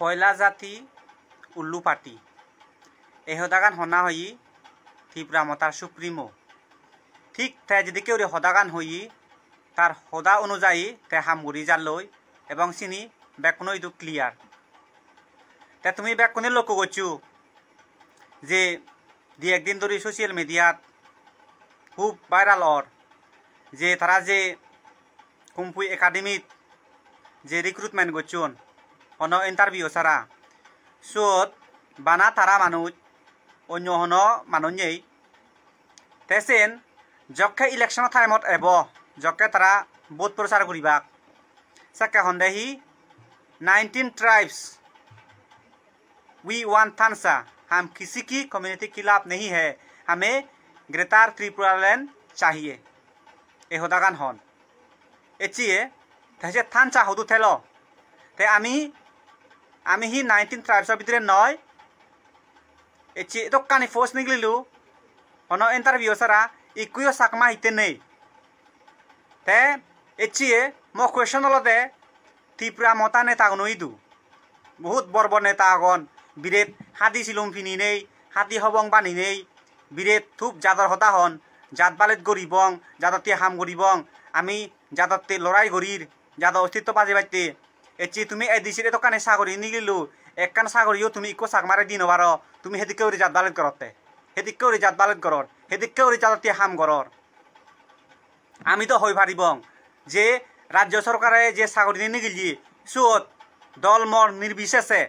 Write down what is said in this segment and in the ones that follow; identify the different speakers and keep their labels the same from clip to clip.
Speaker 1: পয়লা জাতি উল্লু পার্টি এহদাগান হনা হই ত্রিপুরা মতার সুপ্রিমো ঠিক তে যদি কেউ হদাগান হই তার হদা অনুযায়ী তে হামগুড়ি জালই এবং চিনি ব্যাকুনো ইদু ক্লিয়ার তে তুমি ব্যাকুনে লক্ষ্য করছু যে দি একদিন ধরে সোশ্যাল মিডিয়াত খুব ভাইরাল অর যে তারা যে কুম্পুই একাডেমিত যে রিক্রুটমেন্ট করছুন অন ইন্টারভিউ সারা সুত বানা তারা মানুষ অন্য হন মানুষেই তেসেন যকে ইলেকশন টাইমত এব যকে তারা ভোট প্রচার করিবাক সাকে সন্দেহি নাইনটিন ট্রাইবস वी वन थानसा हम किसी की कम्युनिटी के खिलाफ नहीं है हमें ग्रेटार त्रिपुरा लैंड चाहिए ए होदागान हन एचिए तेजे थानसा हदु थेलो ते आमी আমি হি নাইনটিন ট্রাইবসর ভিতরে নয়। এচি তো কানি ফোর্স নিগলিলু। হন এন্তার বিও সারা ইকুইও সাকমা হিতে নেই। তে এচিয়ে ম কুয়েশন হলতে ত্রিপুরা মতা নেতা নইদু বহুত বর্বর নেতা আগন। বিরেত হাতি সিলুম ফিনি নেই, হাতি হবং বানি নেই। বিরেত থুপ যাদর হতা হন, জাত বালেত গরিবং জাদতে হাম গরিবং আমি জাদতে লড়াই গরির যাদ অস্তিত্ব বাজে বাইতে এচি তুমি এদিছিরে তো কানে সাগরি নিগিলু একখান সাগরিও তুমি ইকো সাগমারে দিন বারো তুমি হেদিকে ওরি জাত বালেত করতে হেদিকে ওরি জাত বালেত করর হেদিকে ওরি জাদতে হাম করর আমি তো হই পারিবং যে রাজ্য সরকারে যে সাগরি নিগিলি সুত দল মর নির্বিশেষে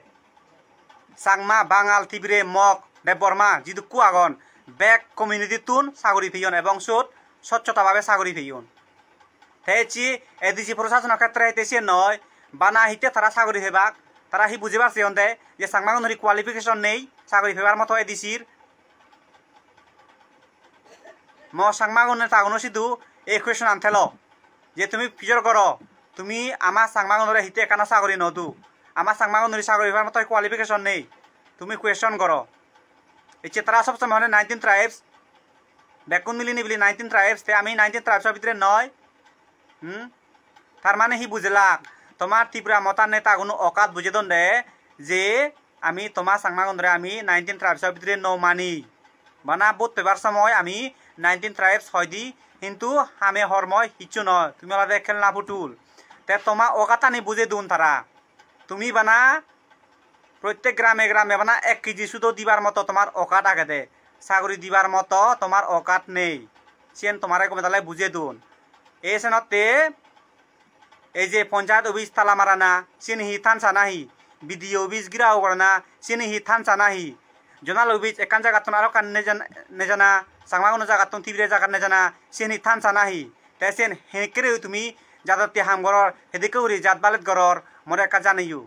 Speaker 1: সাংমা বাঙাল তিবিরে মগ দেববর্মা যিদু কুয়াগন বেক কমিউনিটি তুন সাগরি ফেয়ন এবং সুত স্বচ্ছতাভাবে সাগরি ফেয়ন হেচি এদিসি প্রশাসনের ক্ষেত্রে হেতেছে নয় বানা হিতে তারা সাগরি ফেবাক তারা হি বুঝিবার চেয়ন দে যে সাংমাগন ধরি কোয়ালিফিকেশন নেই সাগরি ফেবার মতো এদিসির ম সাংমাগনের তাগনো সিধু এই কুয়েশন আনথেল যে তুমি ফিজর কর তুমি আমার সাংমাগনরে হিতে একানা চাকরি নদু। আমার সাংমাগনরি চাকরি হওয়ার মতো কোয়ালিফিকেশন নেই। তুমি কুয়েশন কর এছে তারা সবসময় মানে নাইনটিন ট্রাইবস বেকুন মিলিনি বলি নাইনটিন ট্রাইবস আমি নাইনটিন ট্রাইবসের ভিতরে নয়। হুম? তার মানে হি বুঝলাম তোমার ত্রিপুরা মতার নেতা কোনো অকাত বুঝে দন দে, যে আমি তোমার সাংমাগনরে আমি নাইনটিন ট্রাইবসের ভিতরে ন মানি। বানা বোধ পেবার সময় আমি নাইনটিন ট্রাইবস হয় দি, কিন্তু আমি হরময় হিচ্ছু নয় তুমি আলাদা খেল না ফুটুল। তে তোমার অকাতানি বুঝে দুন তারা তুমি বানা প্রত্যেক গ্রামে গ্রামে বানা এক কেজি শুধু দিবার মতো তোমার অকাত আগে দে। সাগরি দিবার মতো তোমার অকাত নেই। সেন তোমার কমে তাহলে বুঝে দুন। এই সেনতে এই যে পঞ্চায়েত অফিস তালা মারা না সেন হি থানসা নাহি। বিডিও অফিস গিরাও করে না সেন হি থানসা নাহি। জোনাল অফিস একান জায়গা আরও কান নেজানা সাংমাগুনো জায়গা তুমি টিভিরে জায়গা নেজানা সেন হি থানসা নাহি। তাই সেন হেকেরে তুমি যাদব তে হাম গরর হেদিকে উরি জাত বালেত গরর মরে একা জানিও